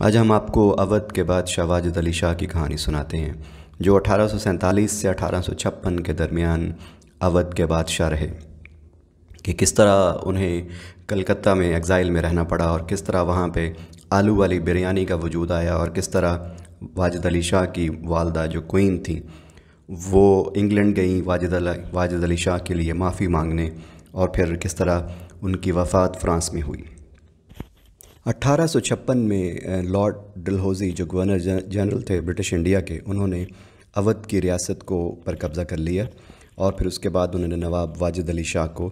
आज हम आपको अवध के बादशाह वाजिद अली शाह की कहानी सुनाते हैं, जो अठारह सौ सैंतालीस से अठारह सौ छप्पन के दरमियान अवध के बादशाह रहे। कि किस तरह उन्हें कलकत्ता में एग्ज़ाइल में रहना पड़ा और किस तरह वहाँ पे आलू वाली बिरयानी का वजूद आया और किस तरह वाजिद अली शाह की वालदा जो क्वीन थी, वो इंग्लैंड गई वाजिद वाजिद अली शाह के लिए माफ़ी मांगने और फिर किस तरह उनकी वफ़ात फ़्रांस में हुई। अट्ठारह में लॉर्ड डलहौजी जो गवर्नर जनरल थे ब्रिटिश इंडिया के, उन्होंने अवध की रियासत को पर कब्ज़ा कर लिया और फिर उसके बाद उन्होंने नवाब वाजिद अली शाह को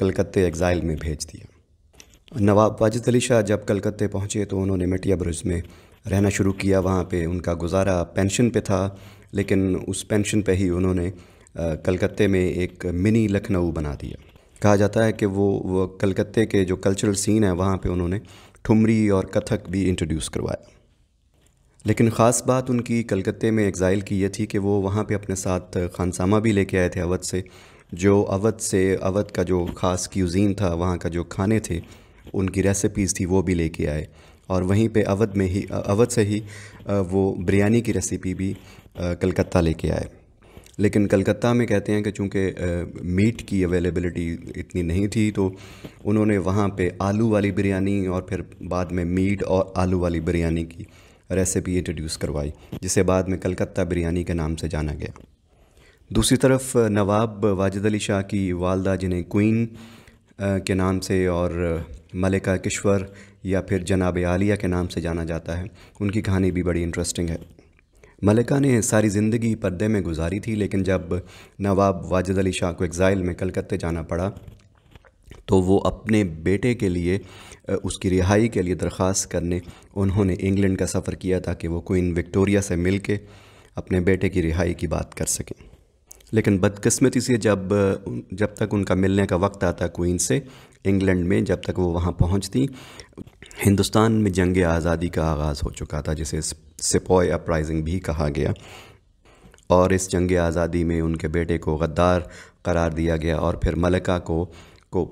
कलकत्ते एग्ज़ाइल में भेज दिया। नवाब वाजिद अली शाह जब कलकत्ते पहुँचे तो उन्होंने मटिया ब्रिज में रहना शुरू किया। वहाँ पे उनका गुजारा पेंशन पे था, लेकिन उस पेंशन पे ही उन्होंने कलकत्ते में एक मिनी लखनऊ बना दिया। कहा जाता है कि वो वो कलकत्ते के जो कल्चरल सीन है, वहाँ पे उन्होंने ठुमरी और कथक भी इंट्रोड्यूस करवाया। लेकिन ख़ास बात उनकी कलकत्ते में एग्ज़ाइल की ये थी कि वो वहाँ पे अपने साथ खानसामा भी लेके आए थे अवध से। जो अवध से, अवध का जो ख़ास क्यूज़ीन था, वहाँ का जो खाने थे, उनकी रेसिपीज़ थी, वो भी लेके आए। और वहीं पे अवध में ही, अवध से ही वो बिरयानी की रेसिपी भी कलकत्ता लेके आए। लेकिन कलकत्ता में कहते हैं कि चूँकि मीट की अवेलेबिलिटी इतनी नहीं थी तो उन्होंने वहाँ पे आलू वाली बिरयानी और फिर बाद में मीट और आलू वाली बिरयानी की रेसिपी इंट्रोड्यूस करवाई, जिसे बाद में कलकत्ता बिरयानी के नाम से जाना गया। दूसरी तरफ़, नवाब वाजिद अली शाह की वालदा, जिन्हें क्वीन के नाम से और मलिका किश्वर या फिर जनाब आलिया के नाम से जाना जाता है, उनकी कहानी भी बड़ी इंटरेस्टिंग है। मलिका ने सारी ज़िंदगी पर्दे में गुजारी थी, लेकिन जब नवाब वाजिद अली शाह को एग्ज़ाइल में कलकत्ते जाना पड़ा तो वो अपने बेटे के लिए उसकी रिहाई के लिए दरख्वास्त करने, उन्होंने इंग्लैंड का सफ़र किया ताकि वो क्वीन विक्टोरिया से मिल के अपने बेटे की रिहाई की बात कर सकें। लेकिन बदकस्मती से जब जब तक उनका मिलने का वक्त आता क्वीन से, इंग्लैंड में, जब तक वो वहाँ पहुँचती, हिंदुस्तान में जंग आज़ादी का आगाज़ हो चुका था, जिसे सिपॉय अपराइजिंग भी कहा गया। और इस जंग आज़ादी में उनके बेटे को गद्दार करार दिया गया और फिर मलिका को को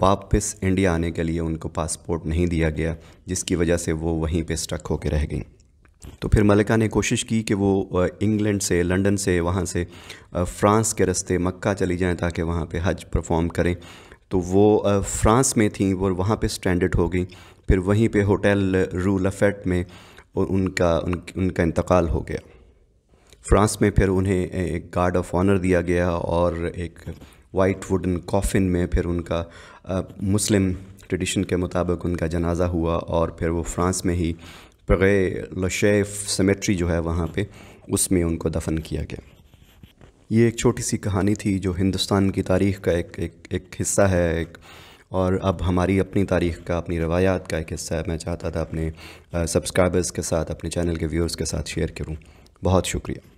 वापस इंडिया आने के लिए उनको पासपोर्ट नहीं दिया गया, जिसकी वजह से वो वहीं पे स्टक होकर रह गई। तो फिर मलिका ने कोशिश की कि वो इंग्लैंड से लंदन से वहाँ से फ़्रांस के रास्ते मक्का चली जाएँ ताकि वहाँ पे हज परफॉर्म करें। तो वो फ़्रांस में थी वो वहाँ पे स्टैंडर्ड हो गई। फिर वहीं पे होटल रू लफेट में उनका उन, उनका इंतकाल हो गया। फ़्रांस में फिर उन्हें एक गार्ड ऑफ़ ऑनर दिया गया और एक वाइट वुडन कॉफ़िन में फिर उनका मुस्लिम ट्रेडिशन के मुताबिक उनका जनाजा हुआ और फिर वो फ़्रांस में ही प्रगे लशेफ सेमेट्री जो है वहाँ पे, उसमें उनको दफन किया गया। ये एक छोटी सी कहानी थी जो हिंदुस्तान की तारीख़ का एक एक एक हिस्सा है, एक, और अब हमारी अपनी तारीख़ का, अपनी रवायात का एक हिस्सा है। मैं चाहता था अपने सब्सक्राइबर्स के साथ, अपने चैनल के व्यूअर्स के साथ शेयर करूँ। बहुत शुक्रिया।